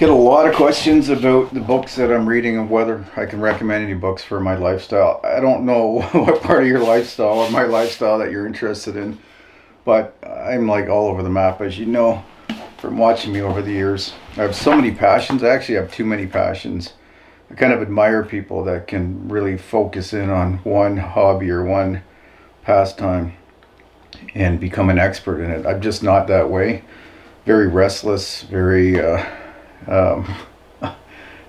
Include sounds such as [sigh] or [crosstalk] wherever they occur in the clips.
Get a lot of questions about the books that I'm reading and whether I can recommend any books for my lifestyle. I don't know [laughs] what part of your lifestyle or my lifestyle that you're interested in, but I'm like all over the map, as you know from watching me over the years. I have so many passions. I actually have too many passions. I kind of admire people that can really focus in on one hobby or one pastime and become an expert in it. I'm just not that way. Very restless, very uh, um, [laughs]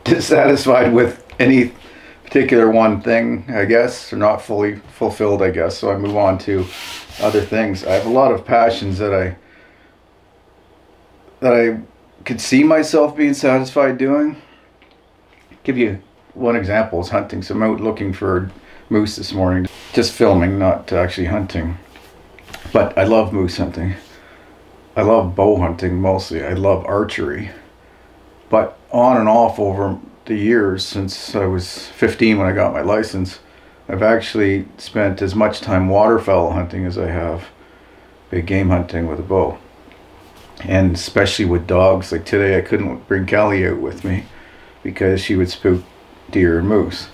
dissatisfied with any particular one thing, I guess, or not fully fulfilled, I guess. So I move on to other things. I have a lot of passions that I that I could see myself being satisfied doing. Give you one example is hunting. So I'm out looking for moose this morning, just filming, not actually hunting. But I love moose hunting. I love bow hunting mostly. I love archery. But on and off over the years since I was 15 when I got my license, I've actually spent as much time waterfowl hunting as I have big game hunting with a bow and especially with dogs. Like today, I couldn't bring Callie out with me because she would spook deer and moose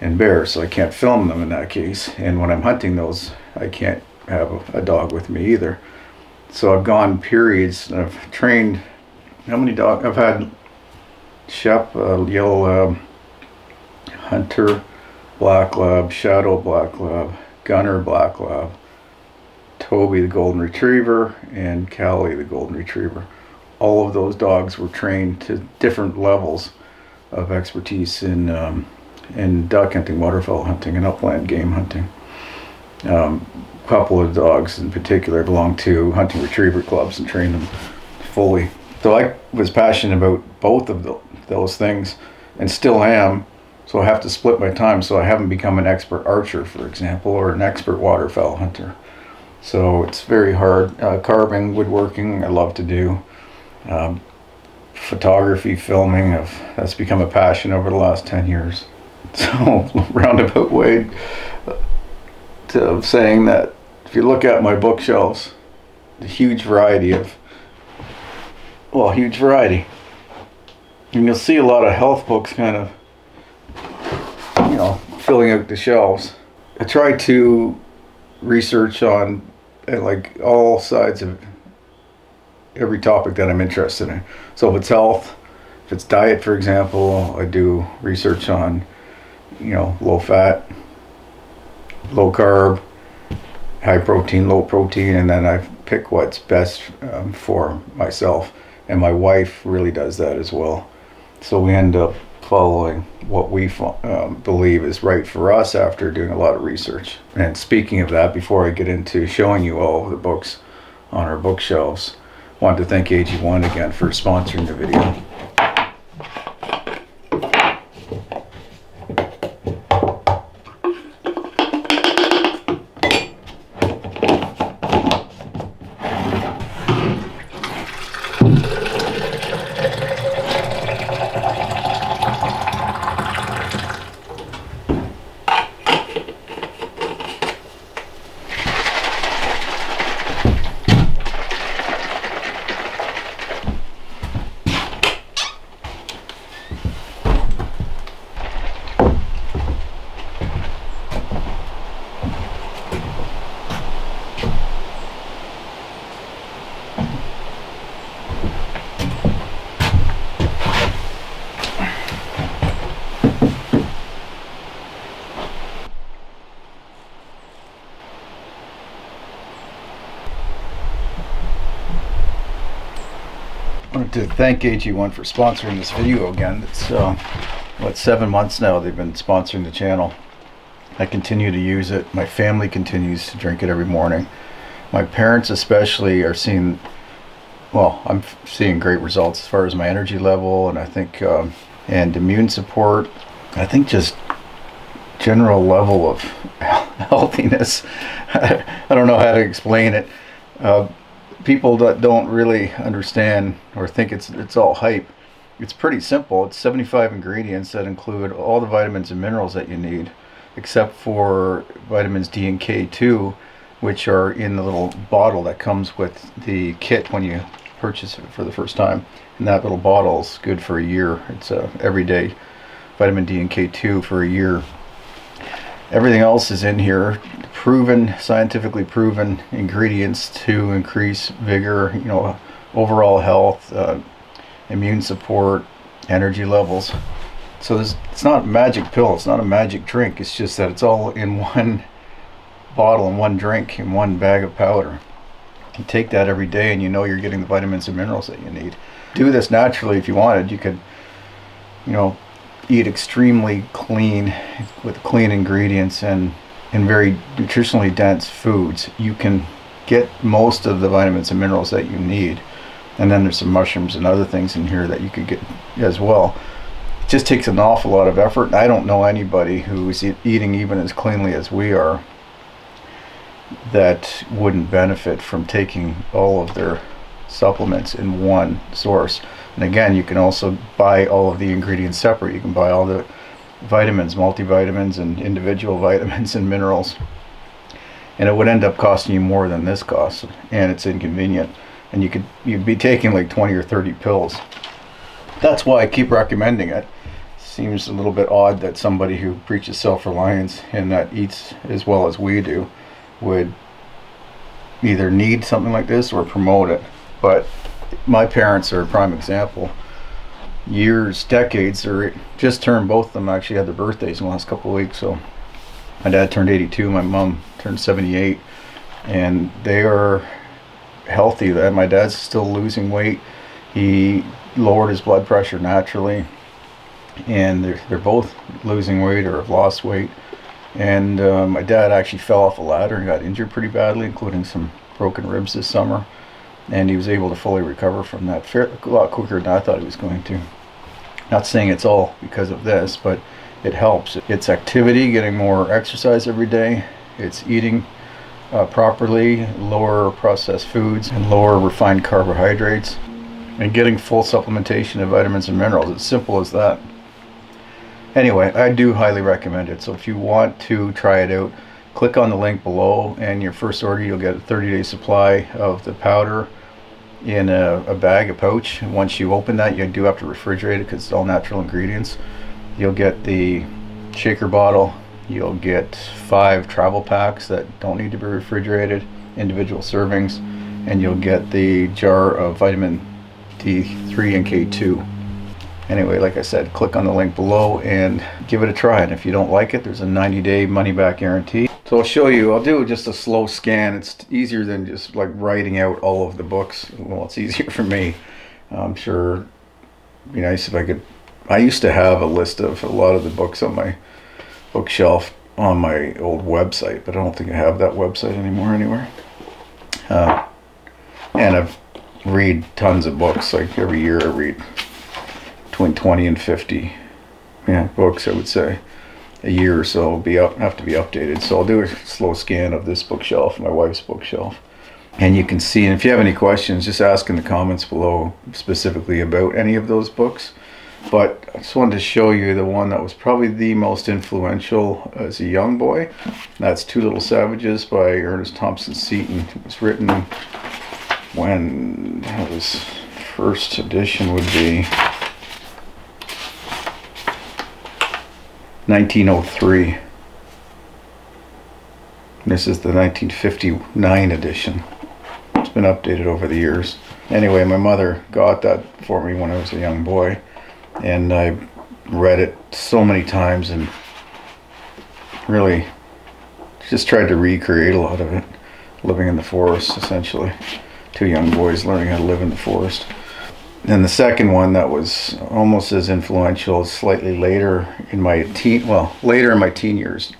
and bears, so I can't film them in that case. And when I'm hunting those, I can't have a, a dog with me either. So I've gone periods. I've trained. How many dogs? I've had Shep, uh, Yellow Lab, Hunter, Black Lab, Shadow Black Lab, Gunner Black Lab Toby the Golden Retriever and Callie the Golden Retriever. All of those dogs were trained to different levels of expertise in um, in duck hunting, waterfowl hunting, and upland game hunting. Um, a couple of dogs in particular belong to hunting retriever clubs and trained them fully. So I was passionate about both of the, those things and still am. So I have to split my time. So I haven't become an expert archer, for example, or an expert waterfowl hunter. So it's very hard. Uh, carving, woodworking, I love to do. Um, photography, filming, I've, that's become a passion over the last 10 years. [laughs] So, [laughs] roundabout way to saying that if you look at my bookshelves, the huge variety of, well, huge variety. And you'll see a lot of health books kind of, you know, filling out the shelves. I try to research on like all sides of every topic that I'm interested in. So if it's health, if it's diet, for example, I do research on, you know, low fat, low carb, high protein, low protein, and then I pick what's best um, for myself. And my wife really does that as well. So we end up following what we um, believe is right for us after doing a lot of research. And speaking of that, before I get into showing you all the books on our bookshelves, I want to thank AG1 again for sponsoring the video. To thank AG1 for sponsoring this video again. It's uh, what seven months now they've been sponsoring the channel. I continue to use it. My family continues to drink it every morning. My parents especially are seeing, well, I'm seeing great results as far as my energy level and I think, um, and immune support. I think just general level of [laughs] healthiness. [laughs] I don't know how to explain it. Uh, people that don't really understand or think it's it's all hype it's pretty simple it's 75 ingredients that include all the vitamins and minerals that you need except for vitamins D and K2 which are in the little bottle that comes with the kit when you purchase it for the first time. And that little bottle is good for a year. It's a everyday vitamin D and K2 for a year. Everything else is in here, proven, scientifically proven ingredients to increase vigor, you know, overall health, uh, immune support, energy levels. So it's not a magic pill. It's not a magic drink. It's just that it's all in one [laughs] bottle and one drink and one bag of powder. You take that every day and you know you're getting the vitamins and minerals that you need. Do this naturally if you wanted. You could, you know, eat extremely clean with clean ingredients and and very nutritionally dense foods. You can get most of the vitamins and minerals that you need. And then there's some mushrooms and other things in here that you could get as well. It just takes an awful lot of effort. I don't know anybody who's eating even as cleanly as we are that wouldn't benefit from taking all of their supplements in one source. And again, you can also buy all of the ingredients separate. You can buy all the vitamins, multivitamins, and individual [laughs] vitamins and minerals. And it would end up costing you more than this costs, and it's inconvenient. And you could you'd be taking like 20 or 30 pills. That's why I keep recommending it. Seems a little bit odd that somebody who preaches self-reliance and that eats as well as we do would either need something like this or promote it. But my parents are a prime example. Years, decades, or just turned both of them actually had their birthdays in the last couple of weeks. So my dad turned 82, my mom turned 78, and they are healthy. That My dad's still losing weight. He lowered his blood pressure naturally, and they're, they're both losing weight or have lost weight. And uh, my dad actually fell off a ladder and got injured pretty badly, including some broken ribs this summer. And he was able to fully recover from that fair, a lot quicker than I thought he was going to. Not saying it's all because of this, but it helps. It's activity, getting more exercise every day. It's eating uh, properly, lower processed foods, and lower refined carbohydrates, and getting full supplementation of vitamins and minerals. It's simple as that. Anyway, I do highly recommend it. So if you want to try it out, click on the link below and your first order you'll get a 30 day supply of the powder in a, a bag, a pouch. Once you open that, you do have to refrigerate it because it's all natural ingredients. You'll get the shaker bottle. You'll get five travel packs that don't need to be refrigerated, individual servings, and you'll get the jar of vitamin D3 and K2 anyway like I said click on the link below and give it a try and if you don't like it there's a 90 day money back guarantee so I'll show you. I'll do just a slow scan. It's easier than just like writing out all of the books. Well it's [laughs] easier for me. I'm sure it'd be nice if I could I used to have a list of a lot of the books on my bookshelf on my old website but I don't think I have that website anymore anywhere. Uh, and I've read tons of books. Like every year I read between 20 and 50 yeah, books, I would say. A year or so be up, have to be updated. So I'll do a slow scan of this bookshelf, my wife's bookshelf. And you can see, and if you have any questions, just ask in the comments below specifically about any of those books. But I just wanted to show you the one that was probably the most influential as a young boy. That's Two Little Savages by Ernest Thompson Seton. It was written when it was first edition would be 1903. This is the 1959 edition. It's been updated over the years. Anyway, my mother got that for me when I was a young boy, and I read it so many times and really just tried to recreate a lot of it. Living in the forest, essentially. Two young boys learning how to live in the forest. And the second one that was almost as influential, slightly later in my teen, well, later in my teen years,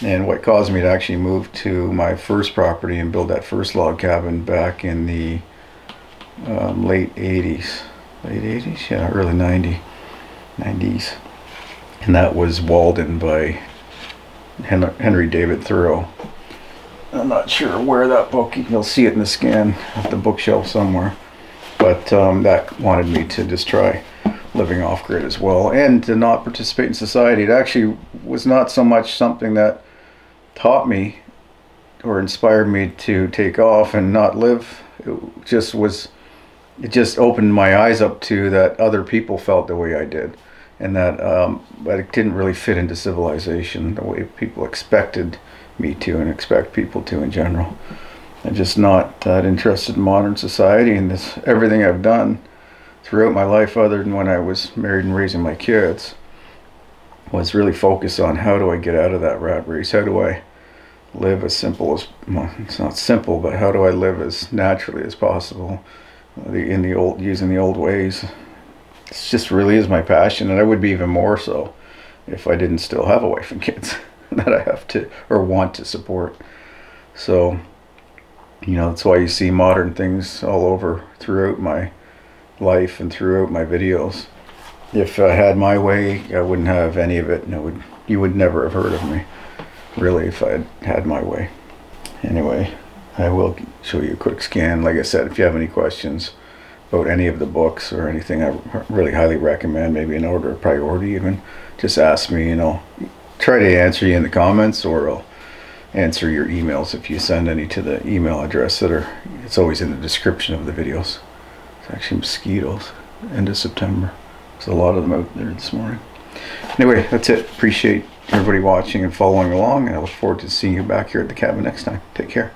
and what caused me to actually move to my first property and build that first log cabin back in the um, late 80s, late 80s, yeah, early 90, 90s, and that was Walden by Henry David Thoreau. I'm not sure where that book, you'll see it in the scan at the bookshelf somewhere but um, that wanted me to just try living off grid as well and to not participate in society. It actually was not so much something that taught me or inspired me to take off and not live. It just was it just opened my eyes up to that other people felt the way I did, and that um, but it didn't really fit into civilization the way people expected me to and expect people to in general. I'm just not uh, that interested in modern society and this everything I've done throughout my life, other than when I was married and raising my kids, was really focused on how do I get out of that rat race? How do I live as simple as well, it's not simple, but how do I live as naturally as possible? The, in the old using the old ways. It just really is my passion, and I would be even more so if I didn't still have a wife and kids [laughs] that I have to or want to support. So you know that's why you see modern things all over throughout my life and throughout my videos. If i had my way i wouldn't have any of it and it would you would never have heard of me really if i had had my way. Anyway i will show you a quick scan. Like i said if you have any questions about any of the books or anything i really highly recommend maybe in order of priority even. Just ask me and i'll try to answer you in the comments or i'll answer your emails if you send any to the email address that are it's always in the description of the videos. It's actually mosquitoes end of september. There's a lot of them out there this morning. Anyway that's it. Appreciate everybody watching and following along and i look forward to seeing you back here at the cabin next time. Take care